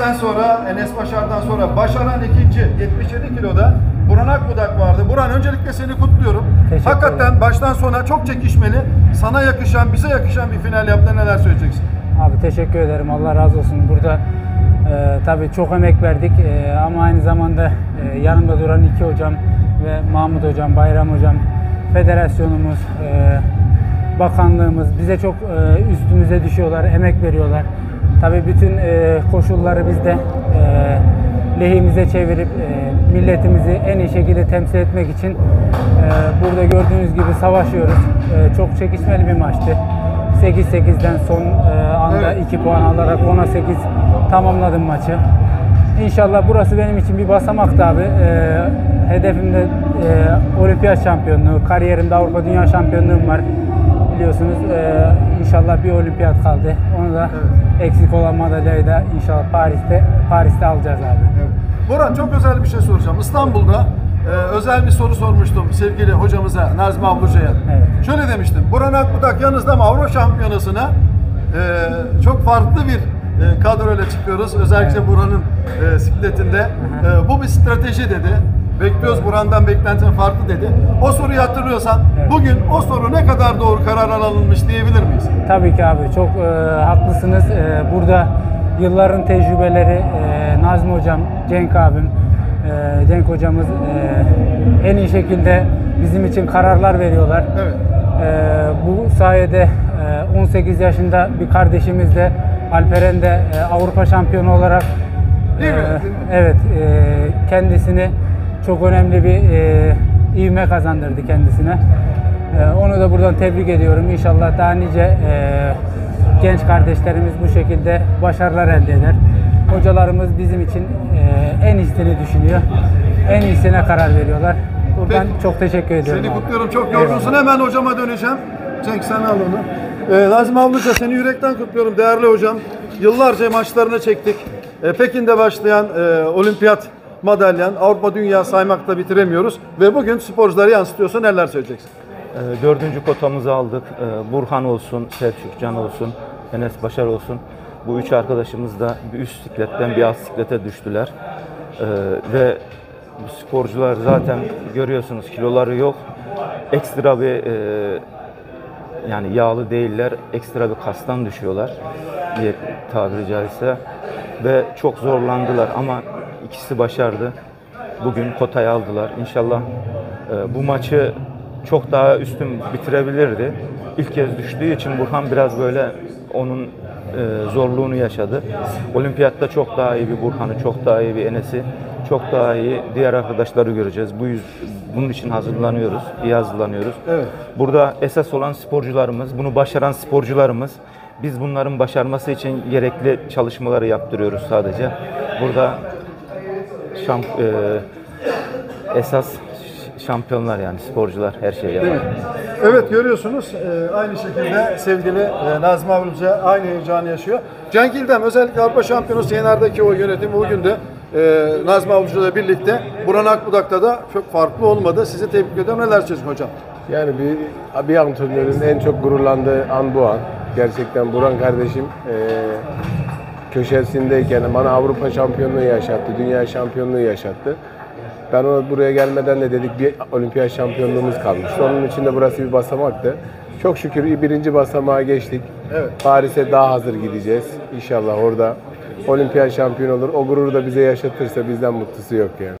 Sonra Enes Başar'dan sonra başaran ikinci 77 kiloda Burhan Akbudak vardı. Burhan öncelikle seni kutluyorum. Teşekkür Hakikaten baştan sona çok çekişmeli, sana yakışan, bize yakışan bir final yaptın. Neler söyleyeceksin? Abi teşekkür ederim. Allah razı olsun. Burada e, tabii çok emek verdik E, ama aynı zamanda e, yanımda duran iki hocam ve Mahmut hocam, Bayram hocam, federasyonumuz, e, bakanlığımız bize çok e, üstümüze düşüyorlar, emek veriyorlar. Tabii bütün e, koşulları biz de e, lehimize çevirip e, milletimizi en iyi şekilde temsil etmek için e, burada gördüğünüz gibi savaşıyoruz. E, çok çekişmeli bir maçtı. 8-8'den son e, anda Evet. 2 puan alarak 10'a 8 tamamladım maçı. İnşallah burası benim için bir basamaktı abi. E, hedefimde e, olimpiyat şampiyonluğu, kariyerimde Avrupa Dünya şampiyonluğum var. Biliyorsunuz e, inşallah bir olimpiyat kaldı. Onu da eksik olan madalyayı da inşallah Paris'te Paris'te alacağız abi. Burhan çok özel bir şey soracağım. İstanbul'da e, özel bir soru sormuştum sevgili hocamıza Nazmi Avluca'ya. Evet. Şöyle demiştim. Burhan Akbudak yanınızda Avrupa Şampiyonası'na e, çok farklı bir e, kadroyla çıkıyoruz. Özellikle Burhan'ın e, sikletinde. E, bu bir strateji dedi. Bekliyoruz Burhan'dan beklentinin farklı dedi. O soruyu hatırlıyorsan Evet. bugün o soru ne kadar doğru karar alınmış diyebilir miyiz? Tabii ki abi çok e, haklısınız. E, burada yılların tecrübeleri e, Nazmi hocam, Cenk abim, e, Cenk hocamız e, en iyi şekilde bizim için kararlar veriyorlar. Evet. E, bu sayede e, 18 yaşında bir kardeşimiz de Alperen de e, Avrupa şampiyonu olarak Değil mi? e, evet e, kendisini çok önemli bir e, ivme kazandırdı kendisine. E, onu da buradan tebrik ediyorum. İnşallah daha nice e, genç kardeşlerimiz bu şekilde başarılar elde eder. Hocalarımız bizim için e, en iyisini düşünüyor. En iyisine karar veriyorlar. Buradan Peki. çok teşekkür ediyorum. Seni abi. kutluyorum. Çok Eyvallah. yorgunsun. Hemen hocama döneceğim. Cenk sen al onu. Ee, Nazım Avluca seni yürekten kutluyorum değerli hocam. Yıllarca maçlarını çektik. Ee, Pekin'de başlayan e, olimpiyat madalyan Avrupa Dünya saymakla bitiremiyoruz. Ve bugün sporcuları yansıtıyorsun. Neler söyleyeceksin? Ee, Dördüncü kotamızı aldık. Ee, Burhan olsun, Selçuk Can olsun, Enes Başar olsun. Bu üç arkadaşımız da bir üst sikletten bir alt siklete düştüler. Ee, ve sporcular zaten görüyorsunuz kiloları yok. Ekstra bir e, yani yağlı değiller. Ekstra bir kastan düşüyorlar diye tabiri caizse. Ve çok zorlandılar ama ikisi başardı. Bugün kotayı aldılar. İnşallah e, bu maçı çok daha üstün bitirebilirdi. İlk kez düştüğü için Burhan biraz böyle onun e, zorluğunu yaşadı. Olimpiyatta çok daha iyi bir Burhan'ı, çok daha iyi bir Enes'i, çok daha iyi diğer arkadaşları göreceğiz. Bu yüz, bunun için hazırlanıyoruz, iyi hazırlanıyoruz. Evet. Burada esas olan sporcularımız, bunu başaran sporcularımız. Biz bunların başarması için gerekli çalışmaları yaptırıyoruz sadece. Burada şamp, e, esas şampiyonlar yani sporcular her şeyi yapar. Evet görüyorsunuz e, aynı şekilde sevgili e, Nazım Avluca aynı heyecanı yaşıyor. Cenk İldem özellikle Avrupa Şampiyonası Yener'deki o yönetim bugün de e, Nazım Avluca'yla birlikte Burhan Akbudak'ta da çok farklı olmadı. Sizi tebrik ediyorum. Neler söyleyeceksin hocam? Yani bir, bir antrenörün en çok gururlandığı an bu an. Gerçekten Burhan kardeşim eee köşesindeyken bana Avrupa şampiyonluğu yaşattı, dünya şampiyonluğu yaşattı. Ben ona buraya gelmeden de dedik bir olimpiyat şampiyonluğumuz kalmıştı. Onun için de burası bir basamaktı. Çok şükür birinci basamağa geçtik. Evet. Paris'e daha hazır gideceğiz. İnşallah orada olimpiyat şampiyon olur. O gururu da bize yaşatırsa bizden mutlusu yok yani.